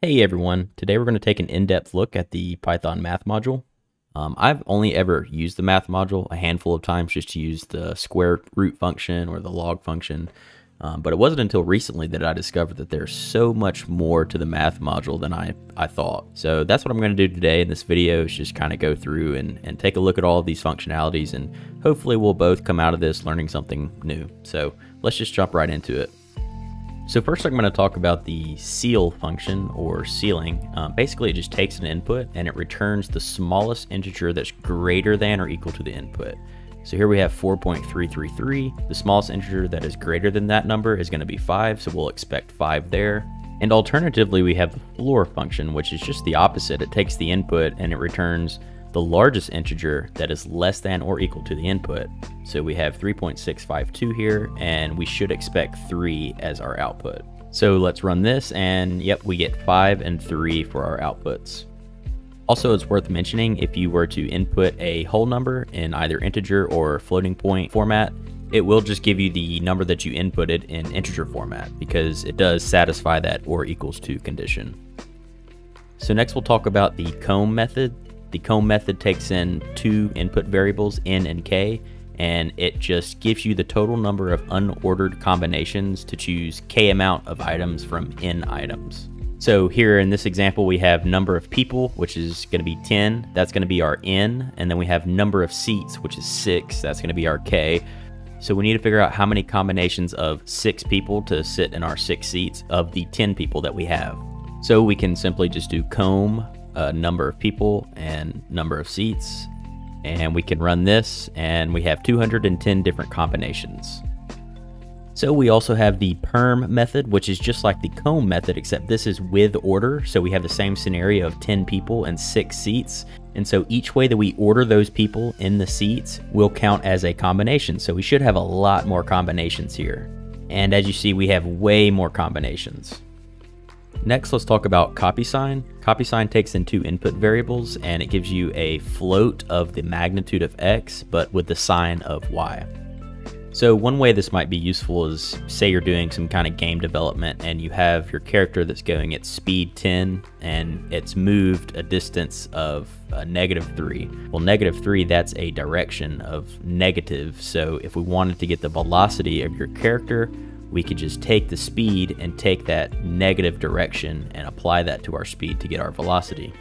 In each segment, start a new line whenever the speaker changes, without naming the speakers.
Hey everyone, today we're going to take an in-depth look at the Python math module. Um, I've only ever used the math module a handful of times just to use the square root function or the log function, um, but it wasn't until recently that I discovered that there's so much more to the math module than I, I thought. So that's what I'm going to do today in this video is just kind of go through and, and take a look at all of these functionalities and hopefully we'll both come out of this learning something new. So let's just jump right into it. So first I'm going to talk about the ceil function or ceiling. Um, basically it just takes an input and it returns the smallest integer that's greater than or equal to the input. So here we have 4.333. The smallest integer that is greater than that number is going to be 5, so we'll expect 5 there. And alternatively, we have the floor function, which is just the opposite. It takes the input and it returns the largest integer that is less than or equal to the input. So we have 3.652 here, and we should expect 3 as our output. So let's run this, and yep, we get 5 and 3 for our outputs. Also, it's worth mentioning if you were to input a whole number in either integer or floating point format, it will just give you the number that you inputted in integer format because it does satisfy that or equals to condition. So next we'll talk about the comb method. The comb method takes in two input variables, n and k, and it just gives you the total number of unordered combinations to choose k amount of items from n items. So here in this example, we have number of people, which is going to be 10. That's going to be our n. And then we have number of seats, which is 6. That's going to be our k. So we need to figure out how many combinations of 6 people to sit in our 6 seats of the 10 people that we have. So we can simply just do comb a number of people and number of seats. And we can run this, and we have 210 different combinations. So we also have the perm method, which is just like the comb method, except this is with order. So we have the same scenario of 10 people and six seats. And so each way that we order those people in the seats will count as a combination. So we should have a lot more combinations here. And as you see, we have way more combinations. Next, let's talk about copysign. Copysign takes in two input variables and it gives you a float of the magnitude of x, but with the sign of y. So one way this might be useful is say you're doing some kind of game development and you have your character that's going at speed 10 and it's moved a distance of uh, negative 3. Well, negative 3, that's a direction of negative. So if we wanted to get the velocity of your character, we could just take the speed and take that negative direction and apply that to our speed to get our velocity.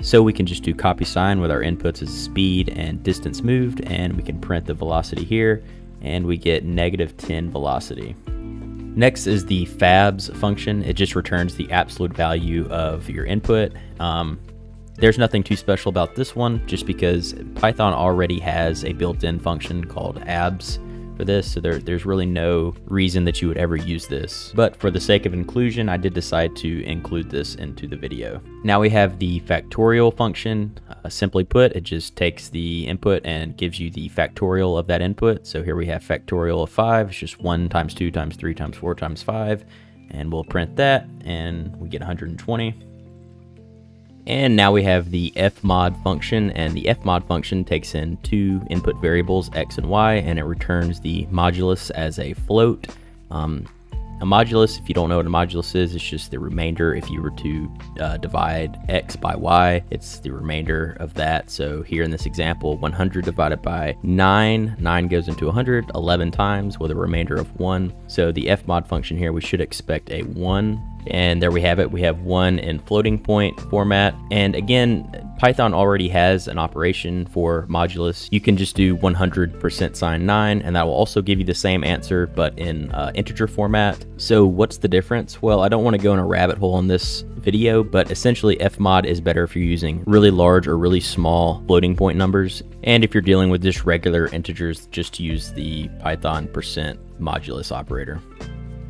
So we can just do copy sign with our inputs as speed and distance moved, and we can print the velocity here, and we get negative 10 velocity. Next is the fabs function. It just returns the absolute value of your input. Um, there's nothing too special about this one, just because Python already has a built-in function called abs, for this, so there, there's really no reason that you would ever use this. But for the sake of inclusion, I did decide to include this into the video. Now we have the factorial function. Uh, simply put, it just takes the input and gives you the factorial of that input. So here we have factorial of 5. It's just 1 times 2 times 3 times 4 times 5. And we'll print that, and we get 120. And now we have the fmod function, and the fmod function takes in two input variables, x and y, and it returns the modulus as a float. Um, a modulus, if you don't know what a modulus is, it's just the remainder. If you were to uh, divide x by y, it's the remainder of that. So here in this example, 100 divided by 9, 9 goes into 100 11 times with a remainder of 1. So the fmod function here, we should expect a 1 and there we have it. We have one in floating point format. And again, Python already has an operation for modulus. You can just do 100% sign 9, and that will also give you the same answer, but in uh, integer format. So what's the difference? Well, I don't want to go in a rabbit hole on this video, but essentially fmod is better if you're using really large or really small floating point numbers. And if you're dealing with just regular integers, just use the Python percent modulus operator.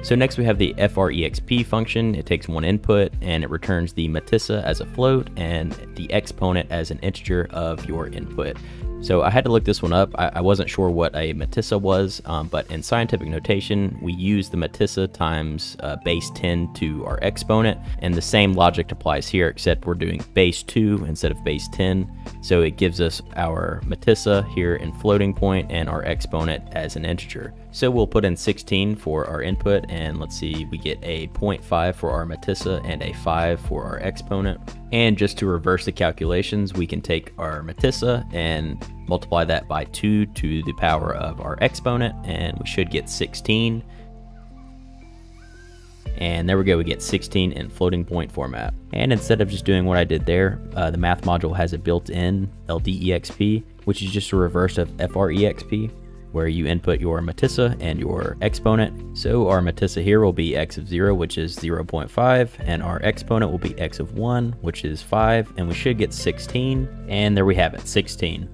So next we have the frexp function. It takes one input and it returns the mantissa as a float and the exponent as an integer of your input. So I had to look this one up. I, I wasn't sure what a mantissa was, um, but in scientific notation, we use the mantissa times uh, base 10 to our exponent, and the same logic applies here, except we're doing base 2 instead of base 10. So it gives us our mantissa here in floating point and our exponent as an integer. So we'll put in 16 for our input and let's see, we get a 0.5 for our Mantissa and a 5 for our exponent. And just to reverse the calculations, we can take our Mantissa and multiply that by 2 to the power of our exponent and we should get 16. And there we go, we get 16 in floating point format. And instead of just doing what I did there, uh, the math module has a built-in LDEXP, which is just a reverse of FREXP where you input your Mantissa and your exponent. So our Mantissa here will be x of 0, which is 0.5, and our exponent will be x of 1, which is 5, and we should get 16. And there we have it, 16.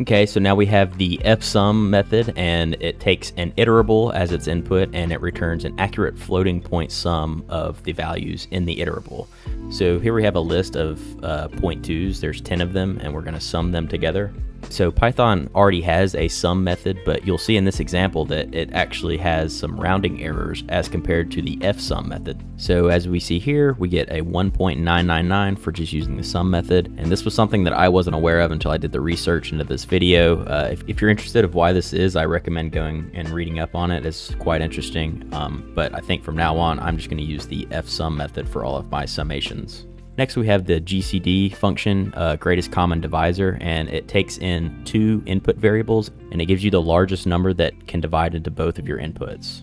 Okay, so now we have the fsum method, and it takes an iterable as its input, and it returns an accurate floating point sum of the values in the iterable. So here we have a list of uh, point twos. There's 10 of them, and we're going to sum them together. So Python already has a sum method, but you'll see in this example that it actually has some rounding errors as compared to the fsum method. So as we see here, we get a 1.999 for just using the sum method. And this was something that I wasn't aware of until I did the research into this video. Uh, if, if, you're interested of why this is, I recommend going and reading up on it. It's quite interesting. Um, but I think from now on, I'm just going to use the fsum method for all of my summations. Next, we have the GCD function, uh, greatest common divisor, and it takes in two input variables and it gives you the largest number that can divide into both of your inputs.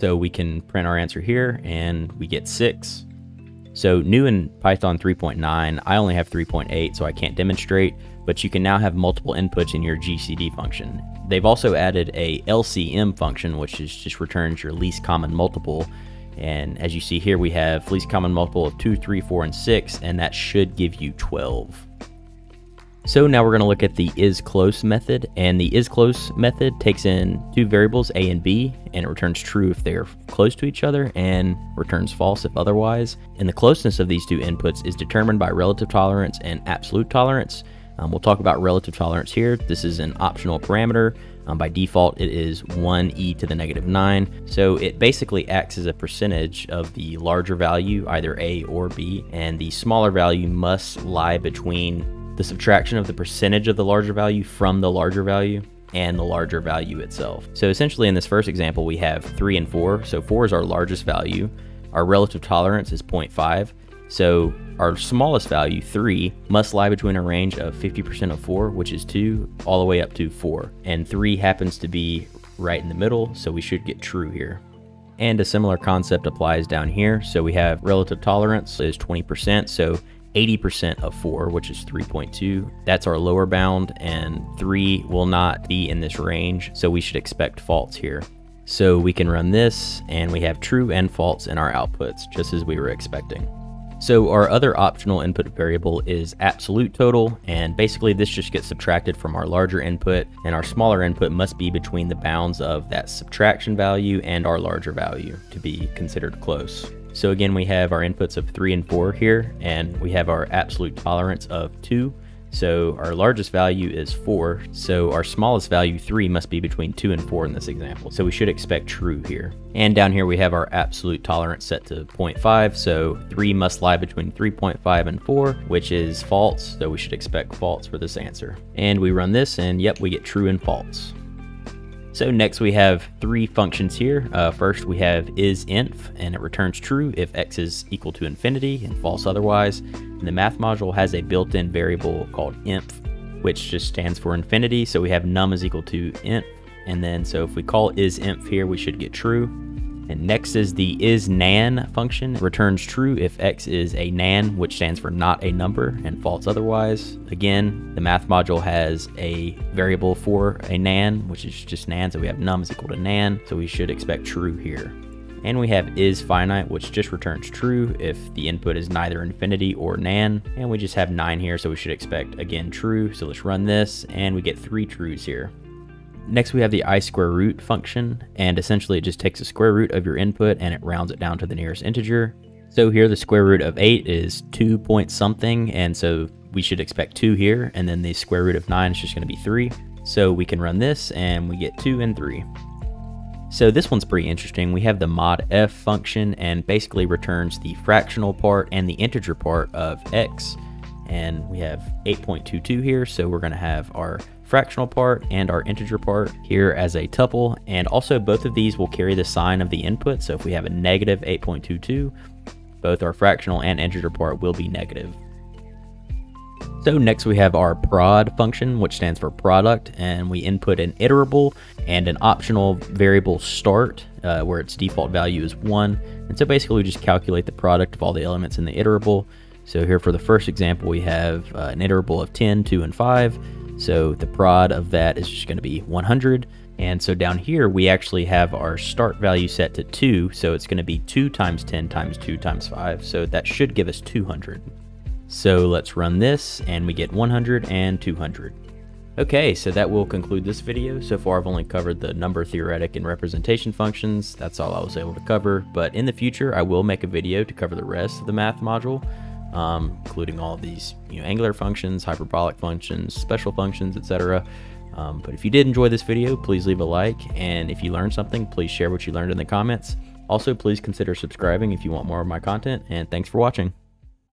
So we can print our answer here and we get 6. So new in Python 3.9, I only have 3.8 so I can't demonstrate, but you can now have multiple inputs in your GCD function. They've also added a LCM function which is just returns your least common multiple and as you see here, we have least common multiple of 2, 3, 4, and 6, and that should give you 12. So now we're going to look at the isClose method, and the isClose method takes in two variables, a and b, and it returns true if they're close to each other, and returns false if otherwise. And the closeness of these two inputs is determined by relative tolerance and absolute tolerance. Um, we'll talk about relative tolerance here. This is an optional parameter, um, by default, it is 1 e to the negative 9. So it basically acts as a percentage of the larger value, either a or b, and the smaller value must lie between the subtraction of the percentage of the larger value from the larger value and the larger value itself. So essentially in this first example, we have 3 and 4. So 4 is our largest value. Our relative tolerance is 0.5. So our smallest value, 3, must lie between a range of 50% of 4, which is 2, all the way up to 4. And 3 happens to be right in the middle, so we should get true here. And a similar concept applies down here. So we have relative tolerance is 20%, so 80% of 4, which is 3.2. That's our lower bound, and 3 will not be in this range, so we should expect false here. So we can run this, and we have true and false in our outputs, just as we were expecting. So our other optional input variable is absolute total, and basically this just gets subtracted from our larger input, and our smaller input must be between the bounds of that subtraction value and our larger value to be considered close. So again, we have our inputs of 3 and 4 here, and we have our absolute tolerance of 2, so our largest value is 4, so our smallest value 3 must be between 2 and 4 in this example, so we should expect true here. And down here we have our absolute tolerance set to 0.5, so 3 must lie between 3.5 and 4, which is false, so we should expect false for this answer. And we run this, and yep, we get true and false. So next we have three functions here. Uh, first we have isInf, and it returns true if x is equal to infinity and false otherwise. And the math module has a built-in variable called inf, which just stands for infinity. So we have num is equal to inf, and then so if we call isInf here, we should get true. And next is the isNan function. It returns true if x is a nan, which stands for not a number, and false otherwise. Again, the math module has a variable for a nan, which is just nan, so we have num is equal to nan, so we should expect true here. And we have isFinite, which just returns true if the input is neither infinity or nan. And we just have 9 here, so we should expect, again, true. So let's run this, and we get 3 trues here. Next, we have the i square root function, and essentially it just takes the square root of your input and it rounds it down to the nearest integer. So here the square root of 8 is 2 point something, and so we should expect 2 here, and then the square root of 9 is just going to be 3. So we can run this, and we get 2 and 3. So this one's pretty interesting. We have the mod f function, and basically returns the fractional part and the integer part of x. And we have 8.22 here, so we're going to have our fractional part and our integer part here as a tuple. And also both of these will carry the sign of the input. So if we have a negative 8.22, both our fractional and integer part will be negative. So next we have our prod function, which stands for product, and we input an iterable and an optional variable start, uh, where its default value is 1. And so basically we just calculate the product of all the elements in the iterable. So here for the first example, we have uh, an iterable of 10, 2, and 5. So the prod of that is just going to be 100. And so down here, we actually have our start value set to 2. So it's going to be 2 times 10 times 2 times 5. So that should give us 200. So let's run this and we get 100 and 200. Okay, so that will conclude this video. So far I've only covered the number theoretic and representation functions. That's all I was able to cover. But in the future, I will make a video to cover the rest of the math module, um, including all these you know, angular functions, hyperbolic functions, special functions, etc. Um, but if you did enjoy this video, please leave a like. And if you learned something, please share what you learned in the comments. Also, please consider subscribing if you want more of my content. And thanks for watching.